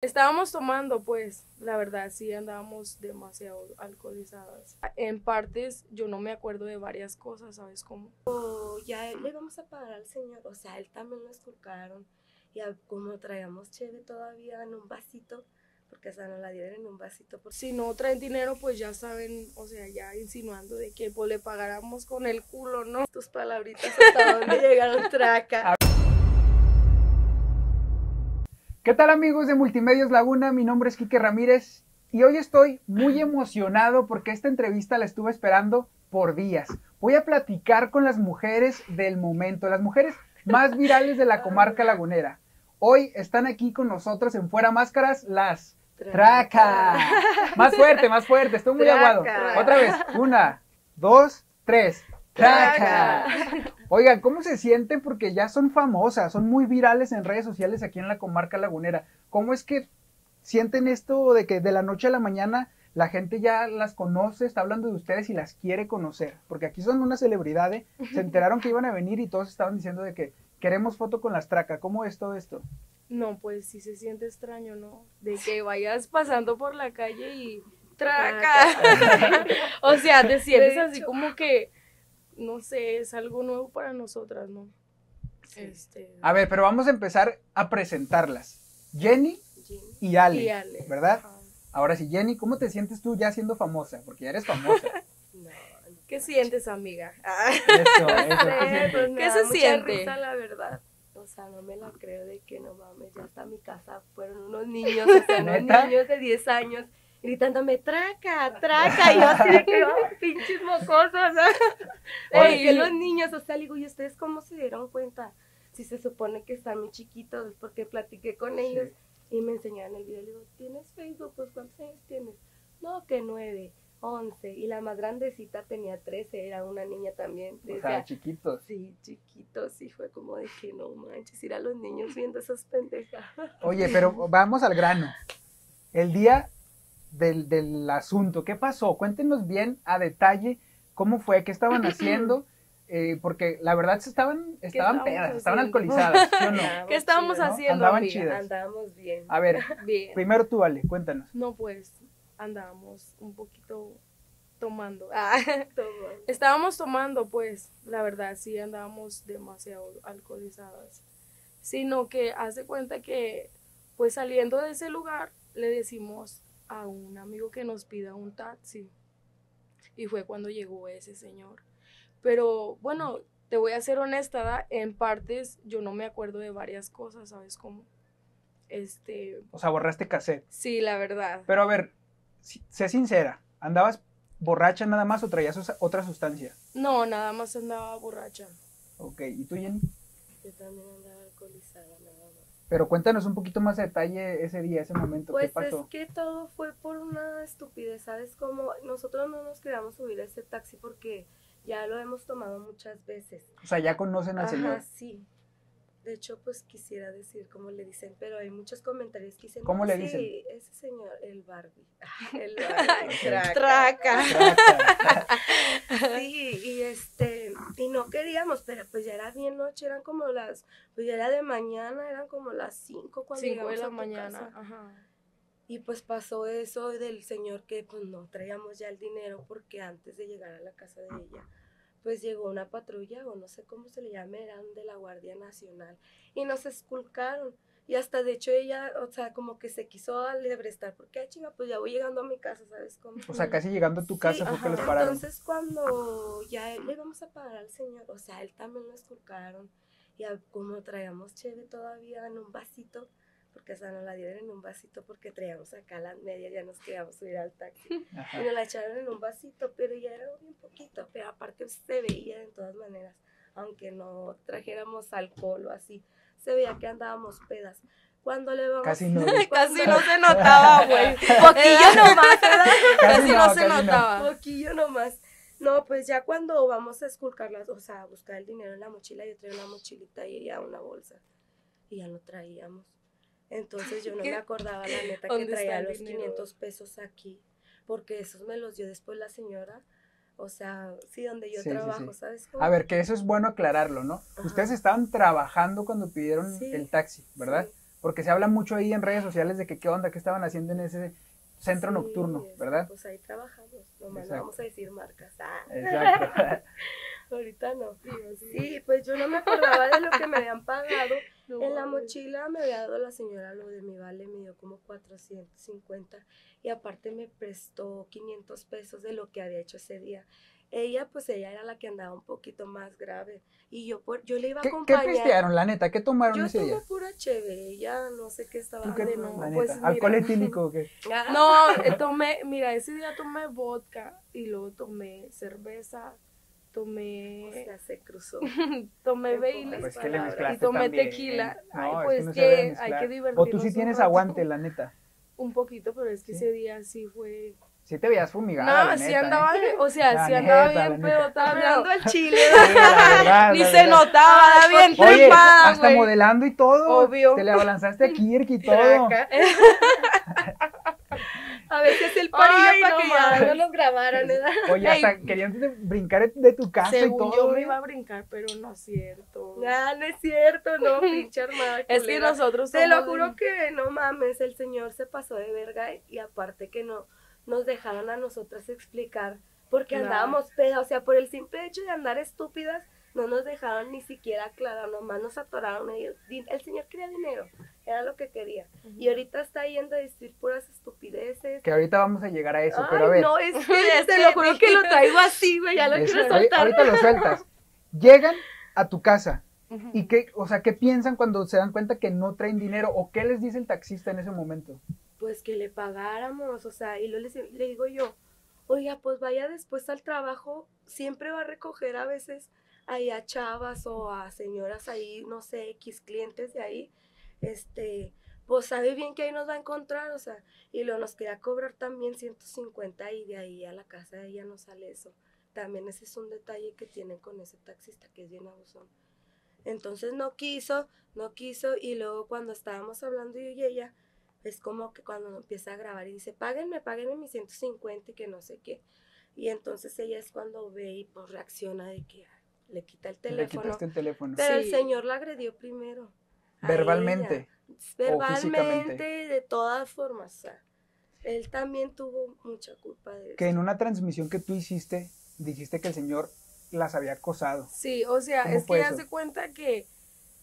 Estábamos tomando, pues, la verdad, sí, andábamos demasiado alcoholizadas. En partes, yo no me acuerdo de varias cosas, ¿sabes cómo? O ya le vamos a pagar al señor, o sea, él también lo esculcaron. Y como traíamos cheve todavía en un vasito, porque hasta nos la dieron en un vasito. Por... Si no traen dinero, pues ya saben, o sea, ya insinuando de que pues le pagáramos con el culo, ¿no? Tus palabritas hasta dónde llegaron traca. ¿Qué tal amigos de Multimedios Laguna? Mi nombre es Quique Ramírez y hoy estoy muy emocionado porque esta entrevista la estuve esperando por días. Voy a platicar con las mujeres del momento, las mujeres más virales de la comarca lagunera. Hoy están aquí con nosotros en Fuera Máscaras las Traca. Más fuerte, más fuerte, estoy muy Traca. aguado. Otra vez, una, dos, tres. Traca. Oigan, ¿cómo se sienten? Porque ya son famosas, son muy virales en redes sociales aquí en la comarca lagunera. ¿Cómo es que sienten esto de que de la noche a la mañana la gente ya las conoce, está hablando de ustedes y las quiere conocer? Porque aquí son una celebridad, ¿eh? se enteraron que iban a venir y todos estaban diciendo de que queremos foto con las Traca. ¿Cómo es todo esto? No, pues sí se siente extraño, ¿no? De que vayas pasando por la calle y traca. o sea, te sientes De así hecho. como que, no sé, es algo nuevo para nosotras, ¿no? Este, A ver, pero vamos a empezar a presentarlas. Jenny y Ale, y Ale. ¿verdad? Ajá. Ahora sí, Jenny, ¿cómo te sientes tú ya siendo famosa? Porque ya eres famosa. No, ¿Qué sientes, amiga? Ah, Eso, eso, ¿qué pues me ¿Qué se siente? risa, la verdad. O sea, no me la creo de que no mames, ya hasta mi casa fueron unos niños, o sea, unos niños de 10 años gritándome traca, traca, y yo así de que, "Ay, pinches mocosos, o Ey. que los niños, o sea, le digo, ¿y ustedes cómo se dieron cuenta? Si se supone que están muy chiquitos, porque platiqué con ellos y me enseñaron el video, le digo, ¿tienes Facebook? Pues, ¿cuántos años tienes? No, que nueve, once, y la más grandecita tenía 13, era una niña también, O decía, sea, chiquitos. Sí, chiquitos, y fue como de que no manches, ir a los niños viendo esas pendejas. Oye, pero vamos al grano. El día del, del asunto, ¿qué pasó? Cuéntenos bien a detalle cómo fue, qué estaban haciendo, eh, porque la verdad se estaban, estaban pedas, estaban haciendo? alcoholizadas, ¿sí o no? ¿Qué estábamos haciendo, Andaban amiga? chidas. Andábamos bien. A ver, Bien. primero tú, Ale, cuéntanos. No, pues andábamos un poquito tomando. Ah, Todo. estábamos tomando, pues, la verdad, sí andábamos demasiado alcoholizadas. Sino que hace cuenta que, pues saliendo de ese lugar, le decimos a un amigo que nos pida un taxi. Y fue cuando llegó ese señor. Pero bueno, te voy a ser honesta, ¿da? en partes yo no me acuerdo de varias cosas, ¿sabes cómo? Este, O sea, borraste cassette. sí, la verdad. Pero a ver, si- sé sincera, ¿andabas borracha nada más o traías otra sustancia? No, nada más andaba borracha. Ok, ¿y tú, Jenny? Yo también andaba alcoholizada. Pero cuéntanos un poquito más de detalle ese día, ese momento, Pues ¿qué pasó? es que todo fue por una estupidez, ¿sabes? Como nosotros no nos queríamos subir a ese taxi porque ya lo hemos tomado muchas veces. O sea, ya conocen al Ajá, señor. sí. De hecho, pues quisiera decir cómo le dicen, pero hay muchos comentarios que dicen, ¿Cómo "No, le sí, dicen? ese señor, el Barbie. El Barbie. Traca. Traca. Sí, y este, y no queríamos, pero pues ya era bien noche, eran como las, pues ya era de mañana, eran como las 5 cuando Cinco de llegamos a la tu mañana. casa. Ajá. Y pues pasó eso del señor que pues no traíamos ya el dinero porque antes de llegar a la casa de ella, pues llegó una patrulla o no sé cómo se le llame, eran de la Guardia Nacional y nos esculcaron. Y hasta de hecho ella, o sea, como que se quiso alebrestar porque, ah, chica, pues ya voy llegando a mi casa, ¿sabes cómo? O sea, casi llegando a tu Sí, casa fue que los pararon. Entonces cuando ya le vamos a pagar al señor, o sea, él también lo esculcaron y como traíamos cheve todavía en un vasito, porque hasta nos la dieron en un vasito porque traíamos acá las medias, ya nos queríamos subir al taxi Ajá. y nos la echaron en un vasito, pero ya era bien poquito, se veía de todas maneras, aunque no trajéramos alcohol o así, se veía que andábamos pedas. Cuando le vamos Casi no. Casi no se notaba, güey. Poquillo nomás, ¿verdad? Casi no, no, se casi no. notaba. Poquillo nomás. No, pues ya cuando vamos a esculcarlas, o sea, a buscar el dinero en la mochila, yo traía una mochilita y ella una bolsa. Y ya no traíamos. Entonces yo no ¿Qué? me acordaba, la neta, que ¿Dónde está traía los dinero? 500 pesos aquí. Porque esos me los dio después la señora. O sea, sí, donde yo Sí, trabajo, sí. ¿sabes? cómo? A ver, que eso es bueno aclararlo, ¿no? Ajá. Ustedes estaban trabajando cuando pidieron el taxi, ¿verdad? Porque se habla mucho ahí en redes sociales de que qué onda, qué estaban haciendo en ese centro nocturno, ¿verdad? Pues ahí trabajamos, nomás no vamos a decir marcas. Ah, Exacto. ahorita no. Sí, pues yo no me acordaba de lo que me habían pagado. No En la mochila me había dado la señora lo de mi vale, me dio como 450 y aparte me prestó 500 pesos de lo que había hecho ese día. Ella, pues ella era la que andaba un poquito más grave y yo por, yo le iba a ¿Qué, qué acompañar. pistearon, la neta? ¿Qué tomaron Yo ese tomé día? pura cheve, ella no sé qué estaba ¿Tú qué, no, la pues, mira. ¿Alcohol etílico o qué? Ah, No, eh, tomé, mira, ese día tomé vodka y luego tomé cerveza, o tomé, sea, se cruzó. tomé pocas Pues y tomé también. tequila. No, Ay, es pues no que, hay que divertirnos. O tú sí un tienes aguante, la neta. Un poquito, pero es que Sí. ese día sí fue... Sí te veías fumigada, No, la sí neta, andaba, ¿eh? bien, o sea, La sí andaba neta, bien, pero estaba Hablando al chile. Sí, verdad, Ni se notaba, era bien Oye, hasta modelando y todo. Obvio. Te le abalanzaste a Kirk y todo. A veces el parillo para no que ya no los grabaran. Oye, hasta querían de- brincar de tu casa y todo. yo me ¿eh? iba a brincar, pero no es cierto. Ah, no es cierto, no, pinche armada. Es que nosotros Te lo somos juro que no mames, el señor se pasó de verga y aparte que no nos dejaron a nosotras explicar porque Claro. andábamos pedas, o sea, por el simple hecho de andar estúpidas, no nos dejaron ni siquiera aclarar, nomás nos atoraron ellos. El señor quería dinero, era lo que quería. Y ahorita está yendo a decir puras estupideces. Que ahorita vamos a llegar a eso, Ay, pero a ver. no, es que te lo juro que lo traigo así, güey, ya lo es- quiero soltar. ahorita lo sueltas. Llegan a tu casa. ¿Y qué, o sea, qué piensan cuando se dan cuenta que no traen dinero? ¿O qué les dice el taxista en ese momento? pues que le pagáramos, o sea, y luego le, le digo yo, oiga, pues vaya después al trabajo, siempre va a recoger a veces ahí a chavas o a señoras ahí, no sé, X clientes de ahí, este, pues sabe bien que ahí nos va a encontrar, o sea, y luego nos quería cobrar también 150 y de ahí a la casa de ella no sale eso. También ese es un detalle que tienen con ese taxista que es bien abusón. Entonces no quiso, no quiso y luego cuando estábamos hablando yo y ella, es como que cuando empieza a grabar y dice, páguenme, páguenme mis 150 y que no sé qué. Y entonces ella es cuando ve y pues reacciona de que ah, le quita el Le teléfono. quitaste el teléfono. Pero el señor la agredió primero. Verbalmente. Verbalmente, de todas formas. él también tuvo mucha culpa de Que en eso. una transmisión que tú hiciste, dijiste que el señor las había acosado. Sí, o sea, ¿Cómo es que eso? hace cuenta que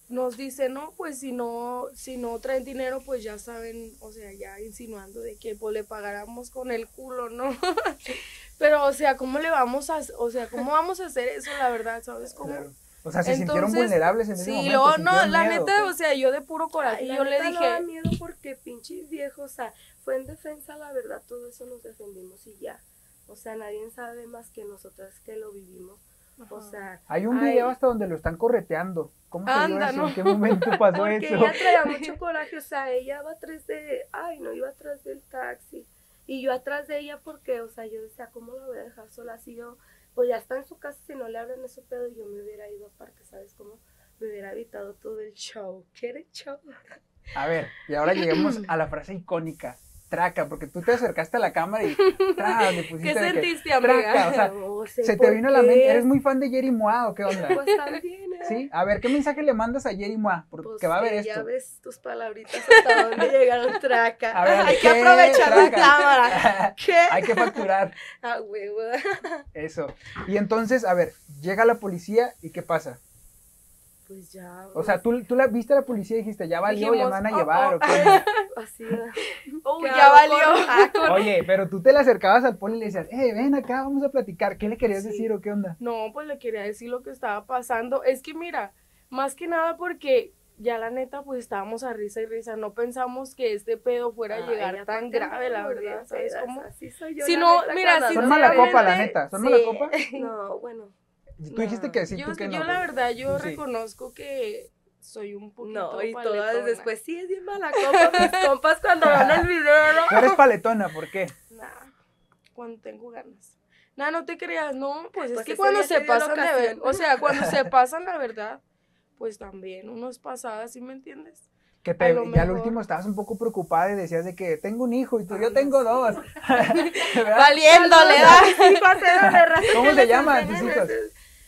nos dice, no, pues si no, si no traen dinero, pues ya saben, o sea, ya insinuando de que pues le pagáramos con el culo, ¿no? Pero, o sea, ¿cómo le vamos a, o sea, cómo vamos a hacer eso, la verdad, ¿sabes cómo? Claro. O sea, se sintieron Entonces, vulnerables en ese Sí, momento. luego, no, sintieron la miedo, neta, o sea, yo de puro coraje, Ay, yo le neta no da dije, miedo porque pinches viejos, o sea, fue en defensa, la verdad, todo eso nos defendimos y ya. O sea, nadie sabe más que nosotras que lo vivimos. O Ajá. sea, Hay un ay, video hasta donde lo están correteando. ¿Cómo Anda, eso? ¿no? ¿En qué momento pasó Porque eso? ella traía mucho coraje, o sea, ella va atrás de, ay, no, iba atrás del taxi. Y yo atrás de ella porque, o sea, yo decía, ¿cómo la voy a dejar sola? Así yo, pues ya está en su casa, si no le hablan ese pedo, yo me hubiera ido aparte, ¿sabes cómo? Me hubiera evitado todo el show. ¿Quieres show? A ver, y ahora lleguemos a la frase icónica. Traca, porque tú te acercaste a la cámara y tra, le pusiste ¿qué que, sentiste, traca, amiga? o sea, No sé se te vino a la mente, eres muy fan de Jerry Moa o qué onda? Pues también, ¿eh? Sí, a ver, ¿qué mensaje le mandas a Jerry Moa? Porque Pues va a ver que esto. Ya ves tus palabritas hasta dónde llegaron traca. A ver, Hay que aprovechar la cámara. ¿Qué? Hay que facturar Ah, huevo. eso. Y entonces, a ver, llega la policía y ¿qué pasa? Pues ya. O sea, tú, tú la viste a la policía y dijiste, ya valió, ya me van a oh, llevar oh. o qué así. Oh, ¿Qué ya valió. Ah. Oye, pero tú te le acercabas al poli y le decías, eh, ven acá, vamos a platicar. ¿Qué le querías Sí. decir o qué onda? No, pues le quería decir lo que estaba pasando. Es que mira, más que nada porque ya la neta pues estábamos a risa y risa. No pensamos que este pedo fuera a llegar tan grave, la verdad. ¿Sabes cómo? Así soy yo. Si la no, mira, si Son mala copa, la neta. Son Sí. mala copa. No, bueno. Tú dijiste que sí, yo, tú que yo no. la verdad, yo Sí. reconozco que soy un poquito No, y paletona. todas después, sí, es bien mala copa. Mis compas cuando van el video, ¿no? Tú eres paletona, ¿por qué? Nah, cuando tengo ganas. Nah, no te creas, no, pues, es Pues que cuando se pasan de ver, o sea, cuando se pasan la verdad, pues también, uno es pasada, ¿sí me entiendes? Que A te, lo y al último estabas un poco preocupada y decías de que tengo un hijo y tú, yo tengo sí. dos. Valiéndole, ¿verdad? Sí, paseo de raza ¿Cómo se llaman tus hijos?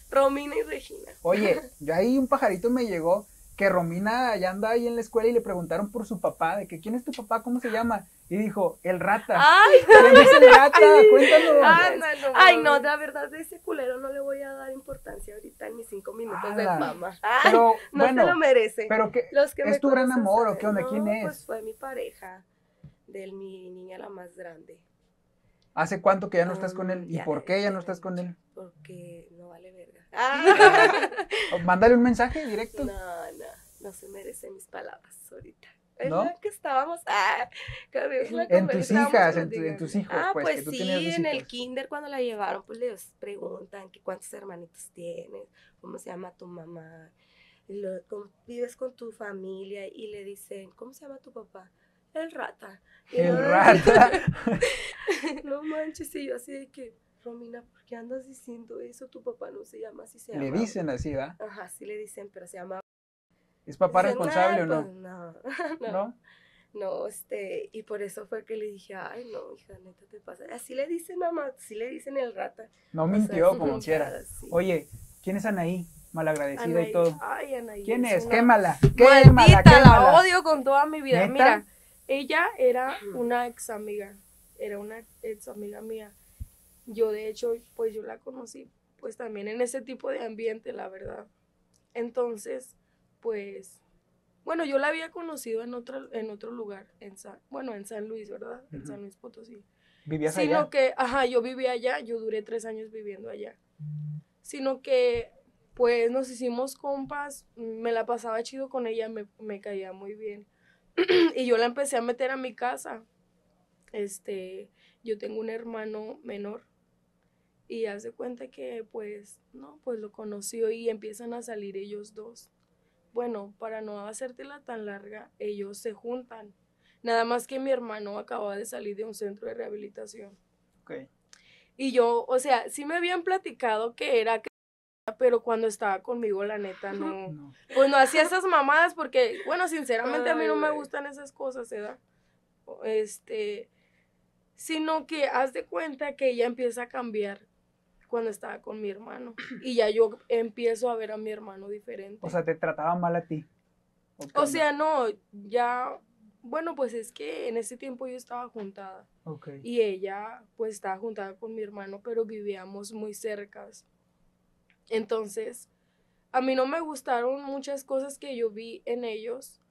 Romina y Regina. Oye, yo ahí un pajarito me llegó que Romina ya anda ahí en la escuela y le preguntaron por su papá, de que quién es tu papá, cómo se llama, y dijo, el rata. Ay, ¿Quién es el rata? Cuéntanos. Anda, no ay, no, la verdad de ese culero no le voy a dar importancia ahorita en mis cinco minutos de Ala. fama. Ay, Pero no bueno, se lo merece. pero que Los que ¿es me tu gran amor o qué onda? No, ¿Quién es? Pues fue mi pareja, de mi niña la más grande, ¿hace cuánto que ya no estás con él? Mm, ¿Y ya, por qué ya no estás con él? porque no vale verga. Ah. Mándale un mensaje directo. No, no, no se merece mis palabras ahorita. ¿No? ¿No? que estábamos, ah, En tus hijas, en, tu- en días. tus hijos, Ah, pues, pues, que tú sí, en el kinder cuando la llevaron, pues les preguntan que cuántos hermanitos tienes, cómo se llama tu mamá, y lo- cómo vives con tu familia y le dicen, ¿cómo se llama tu papá? El rata. Y El no- rata. No manches, y yo así de que, Romina, ¿por qué andas diciendo eso? Tu papá no se llama así, se llama. Le dicen así, ¿va? Ajá, sí le dicen, pero se llama. ¿Es papá Dicen, responsable "Ay, o no? pues, no, no, ¿No? no, este, y por eso fue que le dije, ay, no, hija, neta, te pasa. Así le dicen, mamá, así le dicen el rata. No O sea, mintió como quiera. sí. Oye, ¿quién es Anaí? Malagradecida y todo. Ay, Anaí. ¿Quién es? una Quémala. Quémala, Maldita, la quémala. odio con toda mi vida. ¿Neta? Mira, ella era una ex amiga, era una ex amiga mía. Yo de hecho, pues yo la conocí, pues también en ese tipo de ambiente, la verdad. Entonces, pues, bueno, yo la había conocido en otro, en otro lugar, en San, bueno, en San Luis, ¿verdad? En. San Luis Potosí. ¿Vivías Sino allá? que, ajá, yo vivía allá, yo duré tres años viviendo allá. Sino que, pues nos hicimos compas, me la pasaba chido con ella, me, me caía muy bien. y yo la empecé a meter a mi casa. Este, yo tengo un hermano menor. Y hace cuenta que, pues, no, pues lo conoció y empiezan a salir ellos dos. Bueno, para no hacértela tan larga, ellos se juntan. Nada más que mi hermano acababa de salir de un centro de rehabilitación. Ok. Y yo, o sea, sí me habían platicado que era que pero cuando estaba conmigo, la neta, no. No. Pues no hacía esas mamadas porque, bueno, sinceramente a mí no me gustan esas cosas, ¿verdad? Este, sino que haz de cuenta que ella empieza a cambiar cuando estaba con mi hermano. Y ya yo empiezo a ver a mi hermano diferente. O sea, te trataba mal a ti. O onda? sea, no, ya, bueno, pues es que en ese tiempo yo estaba juntada. Ok. Y ella pues estaba juntada con mi hermano, pero vivíamos muy cercas. Entonces, a mí no me gustaron muchas cosas que yo vi en ellos,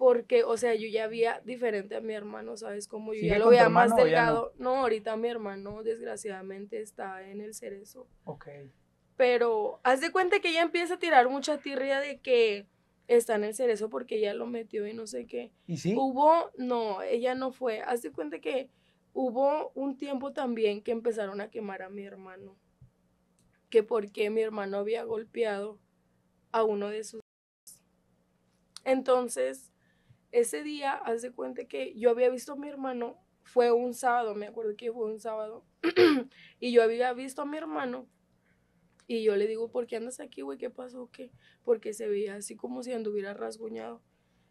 porque, o sea, yo ya veía diferente a mi hermano, ¿sabes? Como yo ¿Sigue ya lo veía más hermano o ya no? delgado. No? ahorita mi hermano desgraciadamente está en el cerezo. Ok. Pero haz de cuenta que ella empieza a tirar mucha tirria de que está en el cerezo porque ella lo metió y no sé qué. ¿Y sí? Hubo, no, ella no fue. Haz de cuenta que hubo un tiempo también que empezaron a quemar a mi hermano. Que porque mi hermano había golpeado a uno de sus. Entonces, ese día, haz de cuenta que yo había visto a mi hermano, fue un sábado, me acuerdo que fue un sábado, y yo había visto a mi hermano, y yo le digo, ¿por qué andas aquí, güey? ¿Qué pasó? ¿Qué? Porque se veía así como si anduviera rasguñado.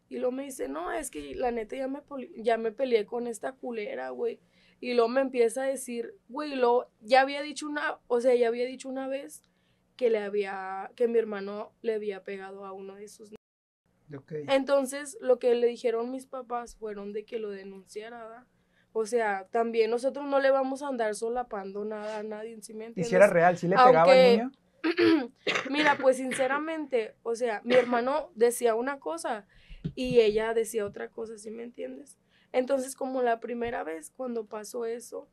Y luego me dice, no, es que la neta ya me, ya me peleé con esta culera, güey. Y luego me empieza a decir, güey, luego ya había dicho una, o sea, ya había dicho una vez que le había, que mi hermano le había pegado a uno de sus Entonces, lo que le dijeron mis papás fueron de que lo denunciara. O sea, también nosotros no le vamos a andar solapando nada a nadie, ¿sí me ¿Y si era real? ¿Sí le pegaba Aunque- al niño? Mira, pues sinceramente, o sea, mi hermano decía una cosa y ella decía otra cosa, ¿sí me entiendes? Entonces, como la primera vez cuando pasó eso,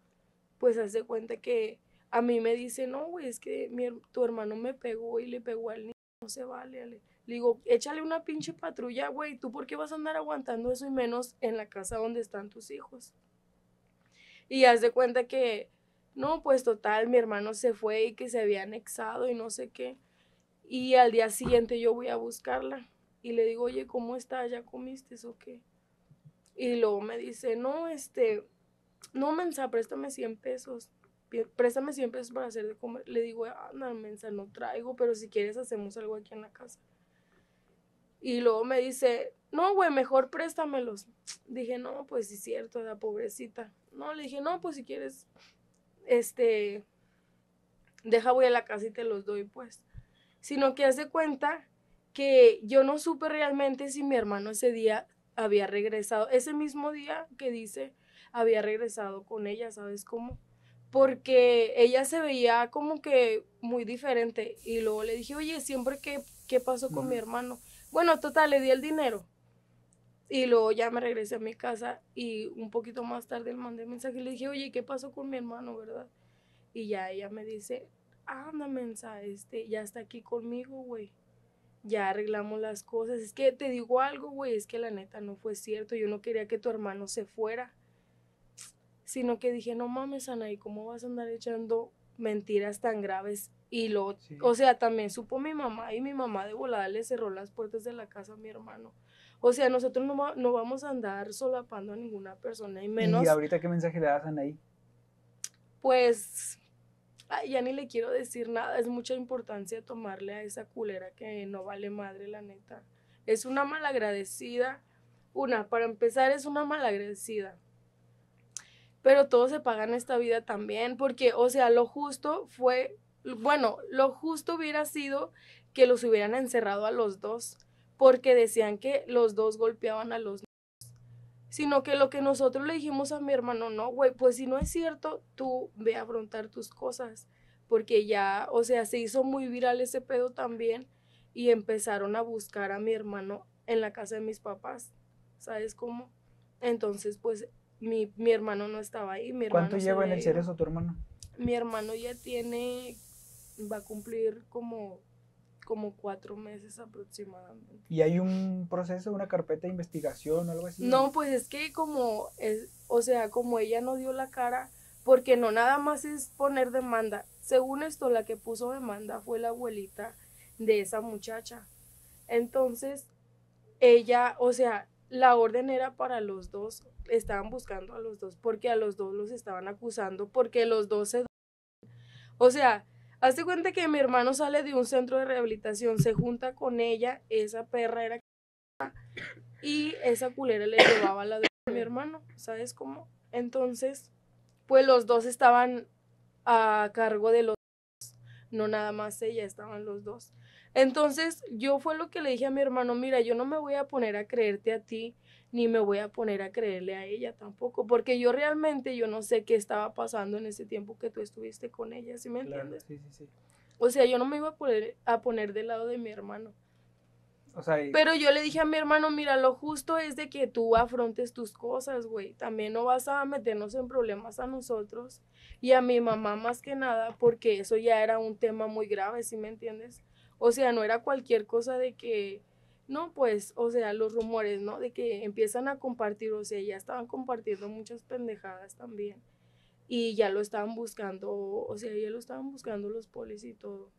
pues hace cuenta que a mí me dice, no, güey, es que mi tu hermano me pegó y le pegó al niño, no se vale, Ale". Le digo, échale una pinche patrulla, güey, ¿tú por qué vas a andar aguantando eso y menos en la casa donde están tus hijos? Y haz de cuenta que, no, pues total, mi hermano se fue y que se había anexado y no sé qué. Y al día siguiente yo voy a buscarla y le digo, oye, ¿cómo está? ¿Ya comiste o qué? Y luego me dice, no, este, no, mensa, préstame 100 pesos. Préstame 100 pesos para hacer de comer. Le digo, anda, mensa, no traigo, pero si quieres hacemos algo aquí en la casa. Y luego me dice, no, güey, mejor préstamelos. Dije, no, pues sí es cierto, la pobrecita. No, le dije, no, pues si quieres, este, deja voy a la casa y te los doy, pues. Sino que hace cuenta que yo no supe realmente si mi hermano ese día había regresado, ese mismo día que dice, había regresado con ella, ¿sabes cómo? Porque ella se veía como que muy diferente y luego le dije, oye, siempre que, ¿qué pasó con mi hermano? Bueno, total, le di el dinero. Y luego ya me regresé a mi casa y un poquito más tarde le mandé mensaje y le dije, oye, ¿qué pasó con mi hermano, verdad? Y ya ella me dice, anda, mensa, este, ya está aquí conmigo, güey. Ya arreglamos las cosas. Es que te digo algo, güey, es que la neta no fue cierto. Yo no quería que tu hermano se fuera. Sino que dije, no mames, Anaí, ¿cómo vas a andar echando mentiras tan graves? Y lo, Sí. o sea, también supo mi mamá y mi mamá de volada le cerró las puertas de la casa a mi hermano. O sea, nosotros no, va- no vamos a andar solapando a ninguna persona y menos ¿Y ahorita qué mensaje le das a Anaí? pues ay, ya ni le quiero decir nada. Es mucha importancia tomarle a esa culera que no vale madre, la neta. Es una malagradecida. Una, para empezar, es una malagradecida. Pero todo se paga esta vida también, porque, o sea, lo justo fue, bueno, lo justo hubiera sido que los hubieran encerrado a los dos, porque decían que los dos golpeaban a los sino que lo que nosotros le dijimos a mi hermano, no, güey, pues si no es cierto, tú ve a afrontar tus cosas, porque ya, o sea, se hizo muy viral ese pedo también y empezaron a buscar a mi hermano en la casa de mis papás, ¿sabes cómo? Entonces, pues mi, mi hermano no estaba ahí, mi hermano ¿Cuánto lleva en el cerezo tu hermano? Mi hermano ya tiene, va a cumplir como, como cuatro meses aproximadamente. ¿Y hay un proceso, una carpeta de investigación o algo así? No, pues es que como es, o sea, como ella no dio la cara, porque no nada más es poner demanda. Según esto, la que puso demanda fue la abuelita de esa muchacha. Entonces, ella, o sea, la orden era para los dos, estaban buscando a los dos, porque a los dos los estaban acusando, porque los dos se... O sea, hazte cuenta que mi hermano sale de un centro de rehabilitación, se junta con ella, esa perra era y esa culera le llevaba la de mi hermano, ¿sabes cómo? Entonces, pues los dos estaban a cargo de los dos, no nada más ella, estaban los dos. Entonces, yo fue lo que le dije a mi hermano, mira, yo no me voy a poner a creerte a ti, ni me voy a poner a creerle a ella tampoco, porque yo realmente yo no sé qué estaba pasando en ese tiempo que tú estuviste con ella, ¿sí me Claro, entiendes? sí, sí, sí. O sea, yo no me iba a poner, a poner del lado de mi hermano. O sea, y- Pero yo le dije a mi hermano, mira, lo justo es de que tú afrontes tus cosas, güey. También no vas a meternos en problemas a nosotros y a mi mamá más que nada, porque eso ya era un tema muy grave, ¿sí me entiendes? O sea, no era cualquier cosa de que, no, pues, o sea, los rumores, ¿no? De que empiezan a compartir, o sea, ya estaban compartiendo muchas pendejadas también. Y ya lo estaban buscando, o sea, ya lo estaban buscando los polis y todo.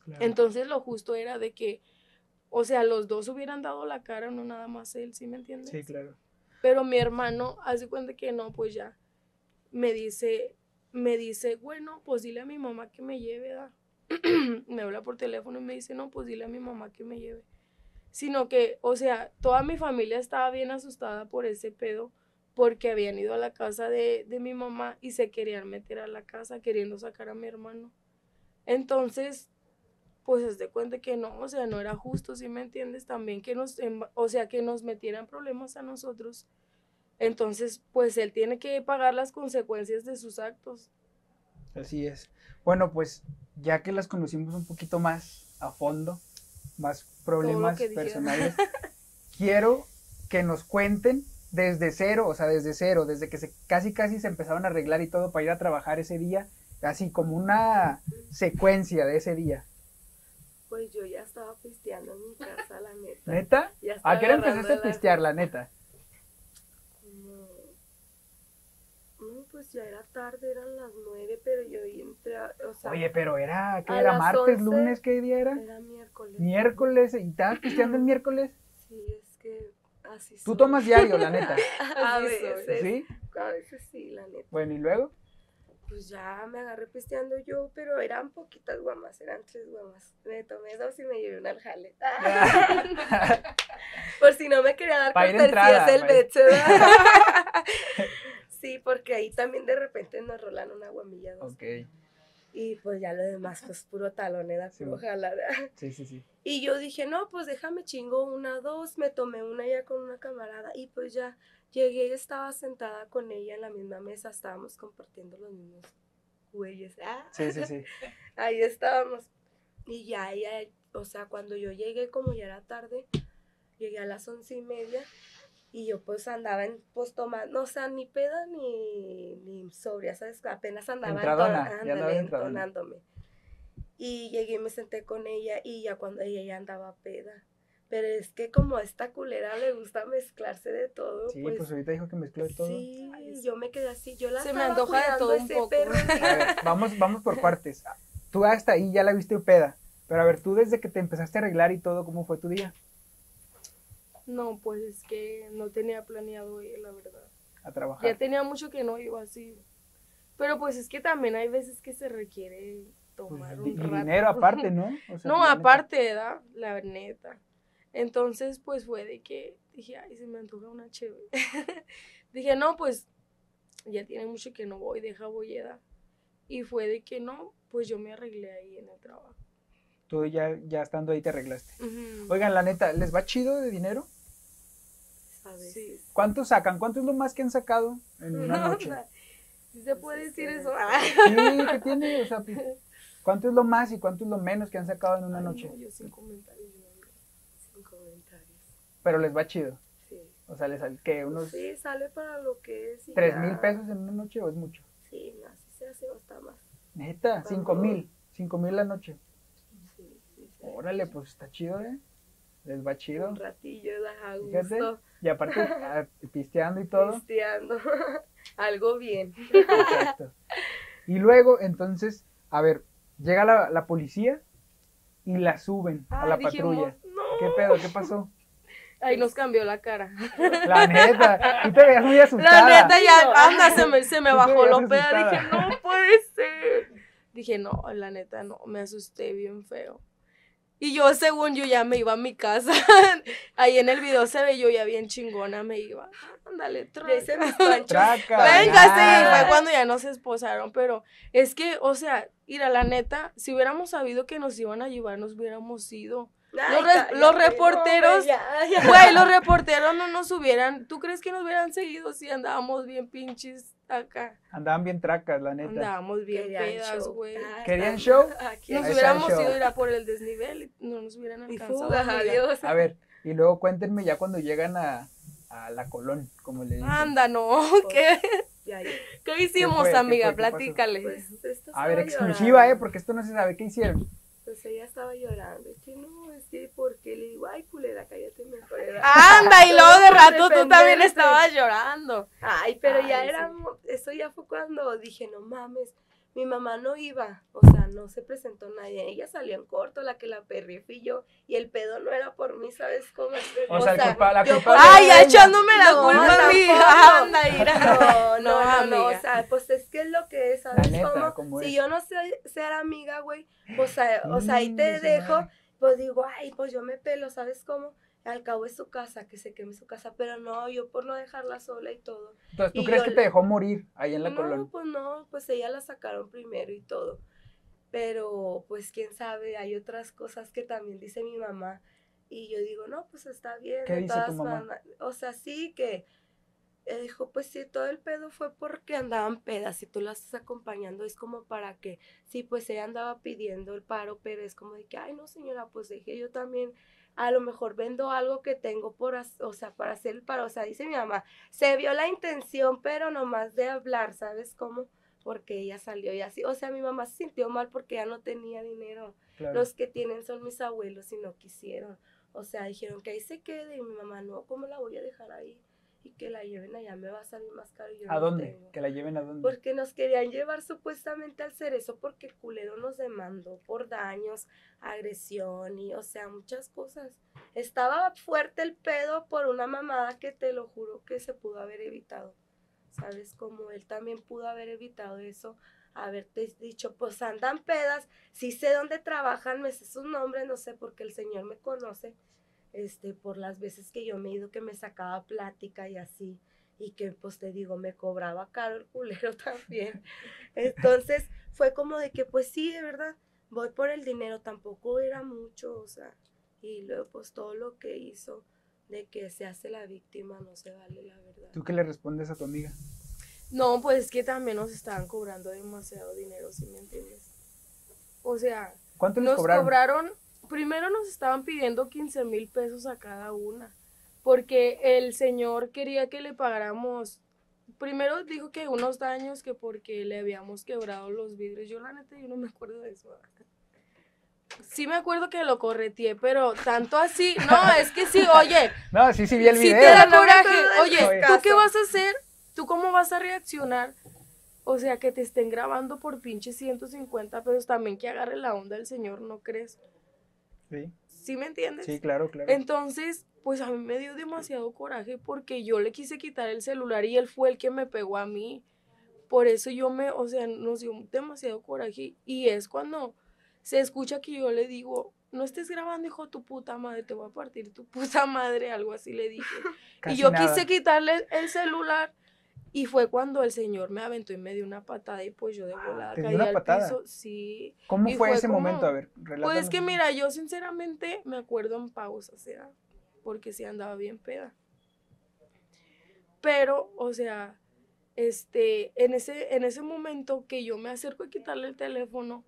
claro. Entonces lo justo era de que, o sea, los dos hubieran dado la cara, no nada más él, ¿sí me entiendes? Sí, claro. Pero mi hermano hace cuenta que no, pues ya me dice, me dice, bueno, pues dile a mi mamá que me lleve, ¿da? me habla por teléfono y me dice, no, pues dile a mi mamá que me lleve. Sino que, o sea, toda mi familia estaba bien asustada por ese pedo, porque habían ido a la casa de, de mi mamá y se querían meter a la casa queriendo sacar a mi hermano. Entonces, pues haz de cuenta que no, o sea, no era justo, ¿sí me entiendes? También que nos, o sea, que nos metieran problemas a nosotros. Entonces, pues él tiene que pagar las consecuencias de sus actos. Así es. Bueno, pues ya que las conocimos un poquito más a fondo, más problemas personales, quiero que nos cuenten desde cero, o sea, desde cero, desde que se casi casi se empezaron a arreglar y todo para ir a trabajar ese día, así como una secuencia de ese día. Pues yo ya estaba pisteando en mi casa, la neta. ¿Neta? ¿A qué hora empezaste a pistear, la neta? Como- No, pues ya era tarde, eran las nueve, pero yo entré, o sea, Oye, pero era, ¿qué era? ¿Martes, 11 lunes, qué día era? era miércoles. Miércoles, ¿y estabas pisteando el miércoles? Sí, es que así Tú soy. tomas diario, la neta. A veces, ¿Sí? a veces sí, la neta. Bueno, ¿y luego? Pues ya me agarré pisteando yo, pero eran poquitas guamas, eran tres guamas. Me tomé dos y me llevé una al jale. Por si no me quería dar cortesías del Betze. Sí, porque ahí también de repente nos rolan una guamilla dos. ok. Y pues ya lo demás, pues puro talonera, Sí. puro jalada. Sí, sí, sí. Y yo dije, no, pues déjame chingo una, dos, me tomé una ya con una camarada y pues ya llegué y estaba sentada con ella en la misma mesa, estábamos compartiendo los mismos güeyes. Ah, Sí, sí, sí. Ahí estábamos. Y ya ella, o sea, cuando yo llegué, como ya era tarde, llegué a las once y media y yo pues andaba en, pues tomando, o sea, ni peda ni, ni sobria, ¿sabes? Apenas andaba Entradona, enton- ándale, entonándome. Y llegué y me senté con ella y ya cuando ella ya andaba peda. Pero es que como a esta culera le gusta mezclarse de todo, Sí, pues, pues ahorita dijo que mezcló de todo. sí, yo me quedé así, yo la Se me estaba antoja de cuidando todo un ese poco. perro. A ver, vamos, vamos por partes. Tú hasta ahí ya la viste peda. Pero a ver, tú desde que te empezaste a arreglar y todo, ¿cómo fue tu día? No, pues es que no tenía planeado ir, la verdad. A trabajar. Ya tenía mucho que no iba así. Pero pues es que también hay veces que se requiere Pues, tomar di- un rato. dinero aparte, ¿no? O sea, No, aparte, ¿verdad? La neta. Entonces, pues fue de que dije, ay, se me antoja una chévere. dije, no, pues ya tiene mucho que no voy, deja bolleda. Y fue de que no, pues yo me arreglé ahí en el trabajo. Tú ya, ya estando ahí te arreglaste. Oigan, la neta, ¿les va chido de dinero? ¿sabes? Sí. ¿Cuánto sacan? ¿Cuánto es lo más que han sacado en una No, noche? no, ¿sí se puede Pues, decir eso. Sí, ¿qué tiene? O sea, pues, ¿cuánto es lo más y cuánto es lo menos que han sacado en una Ay, noche? no, yo sin comentarios. Sin comentarios. Pero les va chido. Sí. O sea, les sale que unos Sí, sale para lo que es. tres mil pesos en una noche o es mucho. Sí, así se hace hasta más. Neta, cinco mil. Cinco mil la noche. Órale, pues está chido, ¿eh? Les va chido. Un ratillo, da a gusto. Y aparte, ah, pisteando y todo. Pisteando. Algo bien. Perfecto. Y luego, entonces, a ver, llega la, la policía y la suben a Ah, la dijimos, patrulla. no. ¿Qué pedo? ¿Qué pasó? Ahí nos cambió la cara. La neta, tú te veías muy asustada. La neta ya, anda, se me, se me bajó lo peda. Dije, no puede ser. Dije, no, la neta no, me asusté bien feo. Y yo, según yo, ya me iba a mi casa. Ahí en el video se ve yo ya bien chingona, me iba. Ándale, traca. Traca. Venga, sí, fue cuando ya nos esposaron, pero es que, o sea, ir a la neta, si hubiéramos sabido que nos iban a llevar, nos hubiéramos ido. Ay, Los cállate, los reporteros-. Güey, los reporteros no nos hubieran, ¿tú crees que nos hubieran seguido si andábamos bien pinches acá? Andaban bien tracas, la neta. Andábamos bien Querían pedas, güey. ¿Querían show? aquí Nos Ahí hubiéramos show. ido a ir a por el desnivel y no nos hubieran Y alcanzado. fuga, adiós. A ver, y luego cuéntenme ya cuando llegan a, a la Colón, como le dicen. Anda, no, ¿qué, Ya, ya. qué hicimos? ¿Qué amiga? ¿Qué? Platícale. Pues, A ver, exclusiva, llorando. ¿eh? Porque esto no se sabe. ¿Qué hicieron? Pues ella estaba llorando. Es que no, es que porque le digo, ay, culera, cállate mejor. Anda, y luego de rato tú también estabas llorando. Ay, pero ya Ay, era, sí. eso ya fue cuando dije, no mames, mi mamá no iba, o sea, no se presentó nadie, ella salió en corto, la que la perrié fui yo, y el pedo no era por mí, ¿sabes cómo? O sea, el culpa- la por Ay, echándome la No, culpa a mí. tampoco. Anda, ira. No, no, No, no, no, o sea, pues es que es lo que es, ¿sabes neta, cómo? como si yo no sé ser amiga, güey, o sea, o sea, ahí te Ingue su dejo, pues digo, ay, pues yo me pelo, ¿sabes cómo? Al cabo es su casa, que se queme su casa, pero no, yo por no dejarla sola y todo. Entonces, ¿tú Y crees que te dejó morir ahí en la no, Colón? pues no, pues ella la sacaron primero y todo. Pero pues quién sabe, hay otras cosas que también dice mi mamá. Y yo digo, no, pues está bien. ¿Qué de dice tu todas mamá? manas". O sea, sí que eh, dijo, pues sí, todo el pedo fue porque andaban pedas y tú la estás acompañando. Es como para que, sí, pues ella andaba pidiendo el paro, pero es como de que, ay, no, señora, pues deje yo también. A lo mejor vendo algo que tengo por, o sea, para hacer el paro. O sea, dice mi mamá, se vio la intención, pero nomás de hablar, ¿sabes cómo? Porque ella salió y así. O sea, mi mamá se sintió mal porque ya no tenía dinero. Claro. Los que tienen son mis abuelos y no quisieron. O sea, dijeron que ahí se quede y mi mamá, no, ¿cómo la voy a dejar ahí? Y que la lleven allá, me va a salir más caro. y yo ¿A no dónde? tengo. Que la lleven a dónde. Porque nos querían llevar supuestamente al cerezo porque el culero nos demandó por daños, agresión y, o sea, muchas cosas. Estaba fuerte el pedo por una mamada que te lo juro que se pudo haber evitado. ¿Sabes? Como él también pudo haber evitado eso, haberte dicho, pues andan pedas, sí sé dónde trabajan, me sé sus nombres, no sé, porque el Señor me conoce, este, por las veces que yo me he ido, que me sacaba plática y así. y que pues te digo, me cobraba caro el culero también. Entonces fue como de que pues sí, de verdad, voy por el dinero, tampoco era mucho, o sea, y luego pues todo lo que hizo de que se hace la víctima no se vale la verdad. ¿Tú qué le respondes a tu amiga? No, pues es que también nos estaban cobrando demasiado dinero, si me entiendes? O sea, ¿Cuánto nos cobraron? cobraron, primero nos estaban pidiendo 15 mil pesos a cada una, porque el señor quería que le pagáramos, primero dijo que unos daños, que porque le habíamos quebrado los vidrios, yo la neta, yo no me acuerdo de eso. Sí me acuerdo que lo correteé, pero tanto así, no, es que sí, oye, No, sí, sí vi el si video. te da coraje, oye, ¿tú qué vas a hacer? ¿Tú cómo vas a reaccionar? O sea, que te estén grabando por pinche 150 pesos, también que agarre la onda el señor, ¿no crees? Sí, ¿Sí me entiendes? sí, claro, claro. Entonces, pues a mí me dio demasiado coraje porque yo le quise quitar el celular y él fue el que me pegó a mí. Por eso yo me, o sea, nos dio demasiado coraje y es cuando se escucha que yo le digo, no estés grabando, hijo tu puta madre, te voy a partir tu puta madre, algo así le dije. Casi y yo nada. quise quitarle el celular y fue cuando el señor me aventó y me dio una patada y pues yo de volada ¿te dio caí una al patada? piso. Sí. ¿Cómo fue, fue ese como- momento? A ver, Pues es relátanos. que mira, yo sinceramente me acuerdo en pausa, o sea, porque sí andaba bien peda. Pero, o sea, este, en ese, en ese momento que yo me acerco a quitarle el teléfono,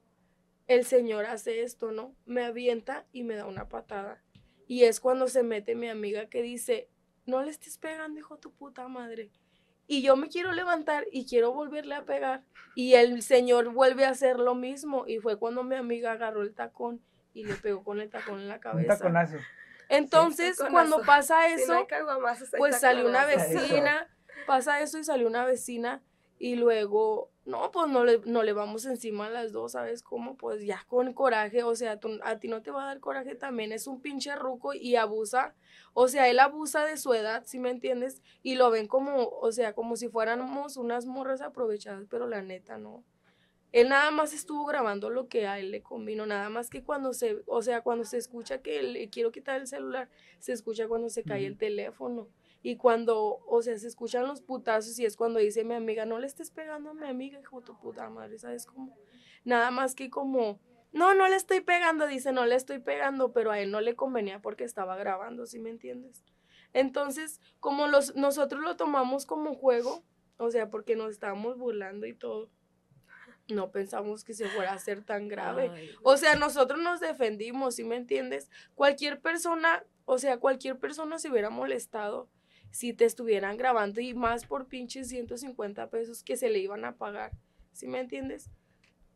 el señor hace esto, ¿no? Me avienta y me da una patada. Y es cuando se mete mi amiga que dice, no le estés pegando, hijo de tu puta madre. Y yo me quiero levantar y quiero volverle a pegar. Y el señor vuelve a hacer lo mismo. Y fue cuando mi amiga agarró el tacón y le pegó con el tacón en la Un cabeza. taconazo. Entonces, taconazo. cuando pasa Si no eso, pues salió una vecina, pasa eso y salió una vecina y luego, no, pues no le, no le vamos encima a las dos, ¿sabes cómo? Pues ya con coraje, o sea, tú- a ti no te va a dar coraje también, es un pinche ruco y abusa, o sea, él abusa de su edad, ¿sí me entiendes? Y lo ven como, o sea, como si fuéramos unas morras aprovechadas, pero la neta no. Él nada más estuvo grabando lo que a él le convino, nada más que cuando se, o sea, cuando se escucha que le quiero quitar el celular, se escucha cuando se cae el teléfono. Y cuando, o sea, se escuchan los putazos y es cuando dice mi amiga, no le estés pegando a mi amiga, hijo de tu puta madre, ¿sabes cómo? Nada más que como, no, no le estoy pegando, dice, no le estoy pegando, pero a él no le convenía porque estaba grabando, ¿sí me entiendes? Entonces, como los, nosotros lo tomamos como juego, o sea, porque nos estábamos burlando y todo, no pensamos que se fuera a ser tan grave. Ay, O sea, nosotros nos defendimos, ¿sí me entiendes? Cualquier persona, o sea, cualquier persona se hubiera molestado si te estuvieran grabando y más por pinches 150 pesos que se le iban a pagar, ¿sí me entiendes?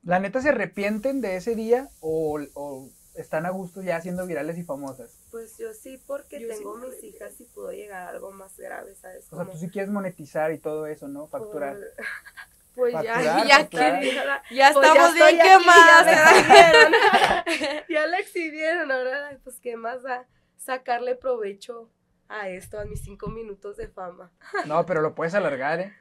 ¿La neta se arrepienten de ese día o, o están a gusto ya siendo virales y famosas? Pues yo sí, porque Yo tengo mis arrepiento. hijas y puedo llegar a algo más grave, ¿sabes? O sea, tú sí quieres monetizar y todo eso, ¿no? Facturar. por- Pues Facturar, ya, ya, facturar. que, ya Pues estamos estoy bien quemadas. Ya la exhibieron, ya la exhibieron, ahora pues qué más da sacarle provecho a esto, a mis cinco minutos de fama. No, pero lo puedes alargar, ¿eh?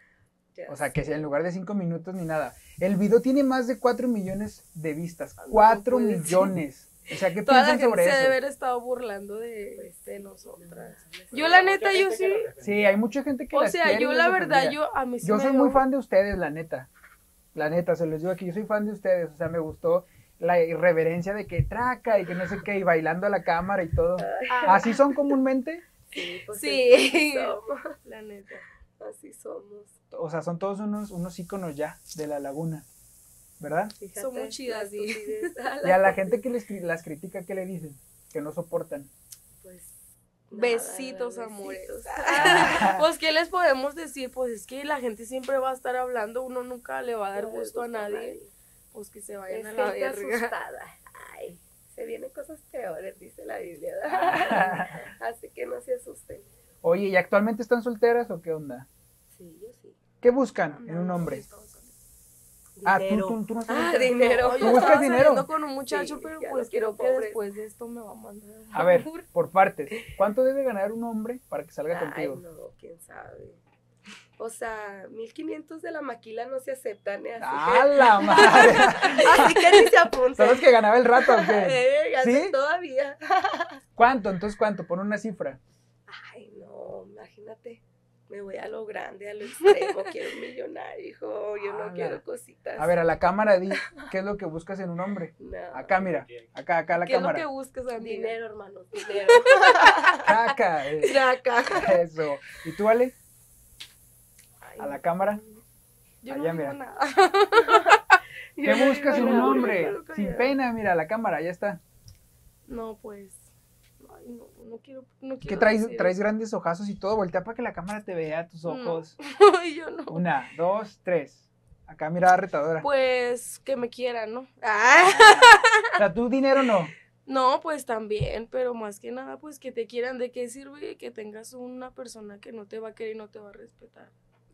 O sea, que sea en lugar de cinco minutos ni nada. El video tiene más de 4 millones de vistas. Ah, no 4 puede ser. millones. O sea, ¿qué Toda la piensan gente sobre se eso? debe haber estado burlando de, Pues, de nosotras. Yo la neta, yo sí. Sí, hay mucha gente que O las sea, yo la verdad, yo a mí sí Yo me soy muy fan de ustedes, la neta. La neta, se los digo aquí, yo soy fan de ustedes. O sea, me gustó la irreverencia de que traca y que no sé qué, y bailando a la cámara y todo. ¿Así son comúnmente? Sí, pues somos. la neta. Así somos. O sea, son todos unos, unos íconos ya de la laguna, ¿verdad? Fíjate, Son muy chidas, sí. estupidez. Y a la gente que les, las critica, ¿qué le dicen? Que no soportan. Pues, nada, Besitos, amores. pues, ¿qué les podemos decir? Pues es que la gente siempre va a estar hablando, uno nunca le va a dar gusto a nadie. Pues que se Es vayan a la gente verga. asustada. Se vienen cosas peores, dice la Biblia. Así que no se asusten. Oye, ¿y actualmente están solteras o qué onda? Sí, yo sí. ¿Qué buscan en un hombre? Ah, tú, tú, tú no estás Ah, dinero. No, yo ¿Tú buscas dinero? con un muchacho, Sí, pero pues quiero creo que pobres. después de esto me va a mandar. A ver, por partes. ¿Cuánto debe ganar un hombre para que salga Ay, contigo? no, quién sabe. O sea, 1500 de la maquila no se aceptan, ¿eh? Así, ¡A la madre! que, así que ni se apuntan. ¿Son los que ganaba el rato o qué? Eh, ¿Sí? Todavía. ¿Cuánto? Entonces, ¿cuánto? Por una cifra. Ay, no, imagínate. me voy a lo grande, a lo extremo, quiero un millonario, hijo, yo no quiero cositas. A ver, a la cámara di, ¿qué es lo que buscas en un hombre? No. Acá, mira, acá, acá a la ¿Qué es lo que cámara. buscas, amiga? Dinero, hermano, dinero. Caca, eh, Traca. eso. ¿Y tú, Ale? A la cámara. Yo Allá, no mira. nada. ¿Qué no buscas un hombre? Sin pena, mira, a la cámara, ya está. No, pues. Ay, no, no quiero. No ¿Qué quiero traes? decir Traes eso. grandes ojazos y todo. Voltea para que la cámara te vea tus No. ojos. Ay, yo no. Una, dos, tres. Acá mirada retadora. Pues que me quieran, ¿no? Ah. O sea, tú dinero no. No, pues también, pero más que nada, pues que te quieran. ¿De qué sirve que tengas una persona que no te va a querer y no te va a respetar?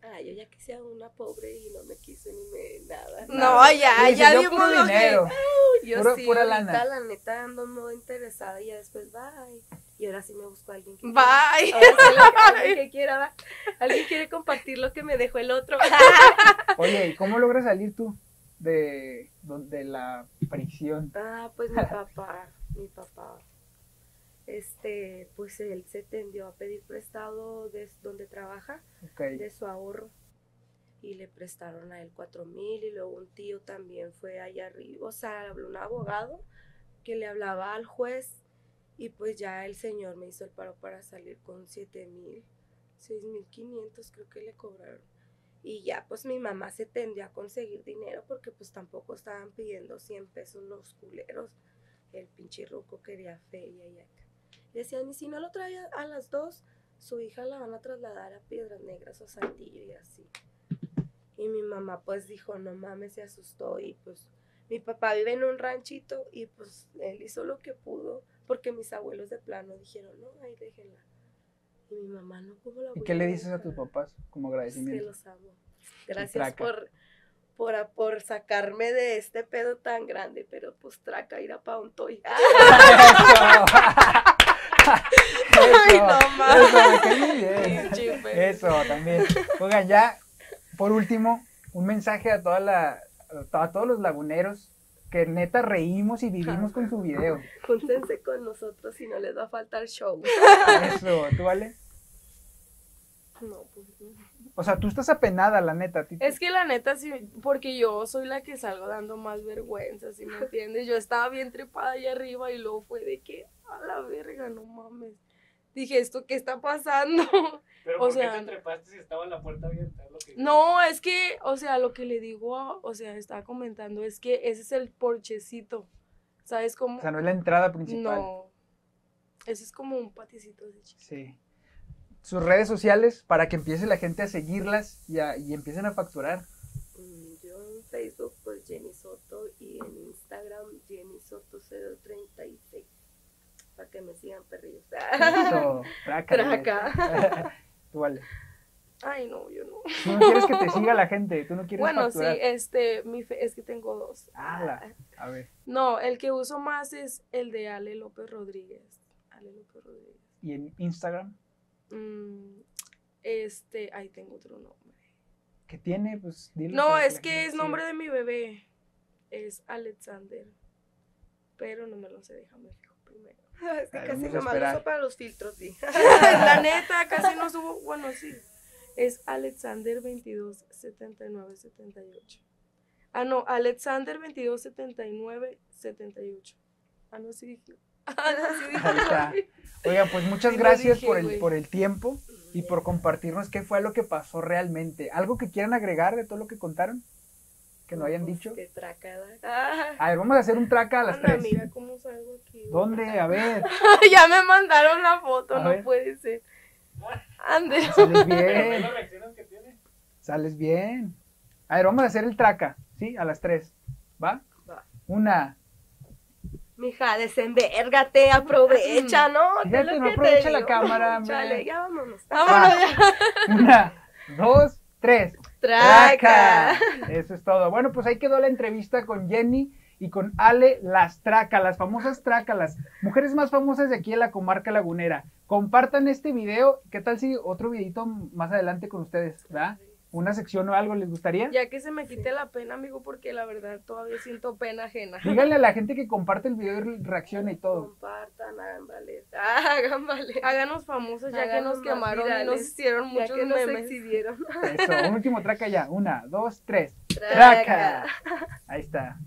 Ah, yo ya quise a una pobre y no me quiso ni me nada. No, ya, ya yo vimos puro lo que- dinero. Yo Pura- sí, pura ahorita lana. la neta ando muy interesada y ya después bye. Y ahora sí me busco a alguien que Bye. quiera. Ahora sí, lo- alguien que quiera, va. Alguien quiere compartir lo que me dejó el otro. Oye, ¿y cómo logras salir tú de, de la prisión? Ah, pues mi papá, mi papá. Este, pues él se tendió a pedir prestado de donde trabaja, de su ahorro. Y le prestaron a él cuatro mil y luego un tío también fue allá arriba, o sea, habló un abogado que le hablaba al juez y pues ya el señor me hizo el paro para salir con siete mil, seis mil quinientos creo que le cobraron. Y ya pues mi mamá se tendió a conseguir dinero porque pues tampoco estaban pidiendo 100 pesos los culeros. El pinche ruco quería feria y acá. Decían, y si no lo trae a- las dos, su hija la van a trasladar a Piedras Negras o Saltillo y así. Y mi mamá pues dijo, no mames, se asustó y pues mi papá vive en un ranchito y pues él hizo lo que pudo porque mis abuelos de plano dijeron, no, ahí déjenla. Y mi mamá, no, ¿cómo la ¿Y voy qué le dices a dejar?". tus papás como Es que agradecimiento? los amo. Gracias por, por, por sacarme de este pedo tan grande, pero pues traca, ir a pa' un toy. Ay, no mames. Eso, muy bien. Eso, también. Oigan, ya, por último, un mensaje a toda la, a todos los laguneros que neta reímos y vivimos con su video. Júntense con nosotros y no les va a faltar show. Eso, ¿tú vale? No, pues no. O sea, tú estás apenada, la neta. a ti te- Es que la neta, sí, porque yo soy la que salgo dando más vergüenza, ¿sí me entiendes? Yo estaba bien trepada ahí arriba y luego fue de que, a la verga, no mames. Dije, ¿esto qué está pasando? Pero O ¿por sea, qué te trepaste si estaba la puerta abierta? Es lo que- No, es que, o sea, lo que le digo, a- o sea, estaba comentando, es que ese es el porchecito. ¿Sabes cómo? O sea, no es la entrada principal. no. Ese es como un paticito de chiquito. Sí. Sus redes sociales para que empiece la gente a seguirlas y, a- y empiecen a facturar. Mm, Yo en Facebook, pues Jenny Soto y en Instagram, Jenny Soto 036. Para que me sigan perrillos. Eso, traca. Traca. Tú vale. Ay, no, yo no. Tú no quieres que te siga la gente, tú no quieres Bueno, sí, este, mi fe- es que tengo dos. Ala, a ver. No, el que uso más es el de Ale López Rodríguez. Ale López Rodríguez. ¿Y en Instagram? Mm, este, ahí tengo otro nombre. ¿Qué tiene? Pues dilo No, es que gente es nombre de mi bebé. Es Alexander. Pero no me lo sé, déjame fijo primero. Es que casi a nomás lo para los filtros, sí. La neta, casi no subo. Bueno, sí. Es Alexander 22 79 78. Ah, no, Alexander 22 79 78. Ah, no, sí dije. Ah. Ahí está. Oiga, pues muchas gracias dije, por, el, por el tiempo y por compartirnos qué fue lo que pasó realmente. ¿Algo que quieran agregar de todo lo que contaron? Que no hayan Pues, dicho. Qué traca, ¿verdad? Ah, A ver, vamos a hacer un traca a las Anda, tres. mira cómo salgo aquí. güey. ¿Dónde? A ver, ya me mandaron la foto, A no ver. puede ser. Ande. sales ¿Ves bien, sales bien. A ver, vamos a hacer el traca, ¿sí? A las tres. ¿Va? Va. Una. Mija, desenvérgate, aprovecha, ¿no? Te Fíjate, lo no que te aprovecha la digo. cámara. Chale, ya vámonos. Vámonos ya. Una, dos, tres. Traca. Eso es todo. Bueno, pues ahí quedó la entrevista con Jenny y con Ale las Traca, las famosas Traca, las mujeres más famosas de aquí en la comarca lagunera. Compartan este video. ¿Qué tal si otro videito más adelante con ustedes? ¿Verdad? una sección o algo les gustaría? Ya que se me quite la pena, amigo, porque la verdad todavía siento pena ajena. Díganle a la gente que comparte el video y reaccione y todo. Compartan, hagan valer. Ah, Háganos famosos ya que nos quemaron y nos hicieron muchos ya memes. Eso, un último traca ya. Una, dos, tres. Traca. Ahí está.